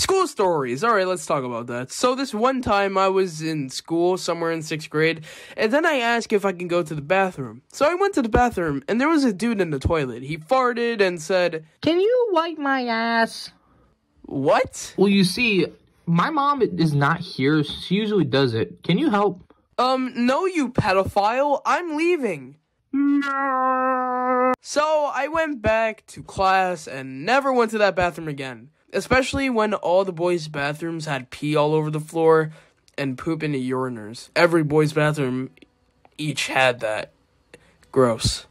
School stories. All right, let's talk about that. So this one time I was in school somewhere in 6th grade, and then I asked if I can go to the bathroom. So I went to the bathroom, and there was a dude in the toilet. He farted and said, Can you wipe my ass? "What?" Well, you see, my mom is not here. She usually does it. Can you help? Um, no you pedophile. I'm leaving. No. So I went back to class and never went to that bathroom again. Especially when all the boys' bathrooms had pee all over the floor and poop in the uriners. Every boys' bathroom each had that. Gross.